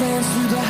dance through the